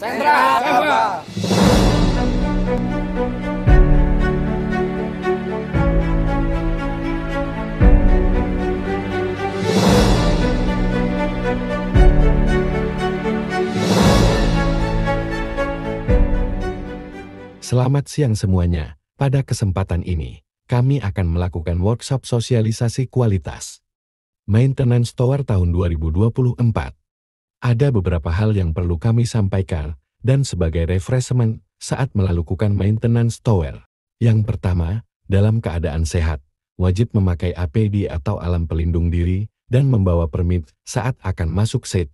Sentra Java. Selamat siang semuanya. Pada kesempatan ini, kami akan melakukan workshop sosialisasi kualitas. Maintenance Tower tahun 2024. Ada beberapa hal yang perlu kami sampaikan, dan sebagai refreshment saat melakukan maintenance tower. Yang pertama, dalam keadaan sehat, wajib memakai APD atau alam pelindung diri, dan membawa permit saat akan masuk set.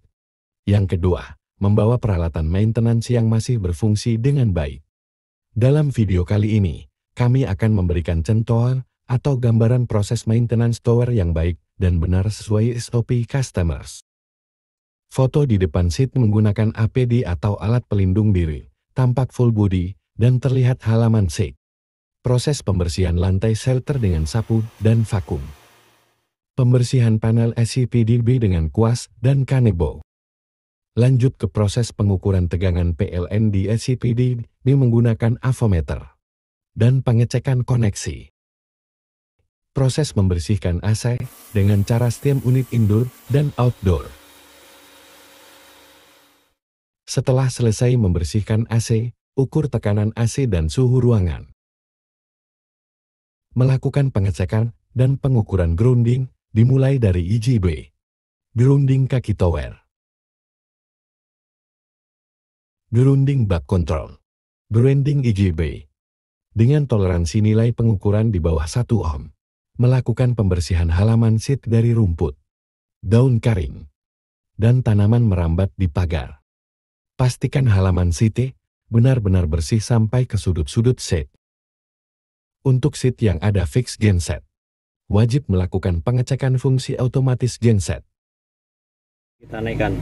Yang kedua, membawa peralatan maintenance yang masih berfungsi dengan baik. Dalam video kali ini, kami akan memberikan contoh atau gambaran proses maintenance tower yang baik dan benar sesuai SOP customers. Foto di depan seat menggunakan APD atau alat pelindung diri, tampak full body, dan terlihat halaman seat. Proses pembersihan lantai shelter dengan sapu dan vakum. Pembersihan panel SCPDB dengan kuas dan kanebo. Lanjut ke proses pengukuran tegangan PLN di SCPD menggunakan avometer dan pengecekan koneksi. Proses membersihkan AC dengan cara steam unit indoor dan outdoor. Setelah selesai membersihkan AC, ukur tekanan AC dan suhu ruangan. Melakukan pengecekan dan pengukuran grounding dimulai dari IGB. Grounding kaki tower. Grounding bak control. Grounding IGB. Dengan toleransi nilai pengukuran di bawah 1 ohm. Melakukan pembersihan halaman seat dari rumput, daun kering, dan tanaman merambat di pagar. Pastikan halaman seat benar-benar bersih sampai ke sudut-sudut seat. Untuk seat yang ada fix genset, wajib melakukan pengecekan fungsi otomatis genset. Kita naikkan.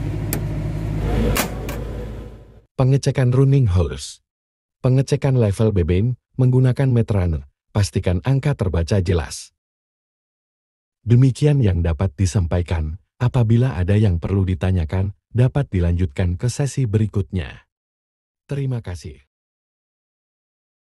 Pengecekan running hose. Pengecekan level BBM menggunakan metrunner. Pastikan angka terbaca jelas. Demikian yang dapat disampaikan. Apabila ada yang perlu ditanyakan, dapat dilanjutkan ke sesi berikutnya. Terima kasih.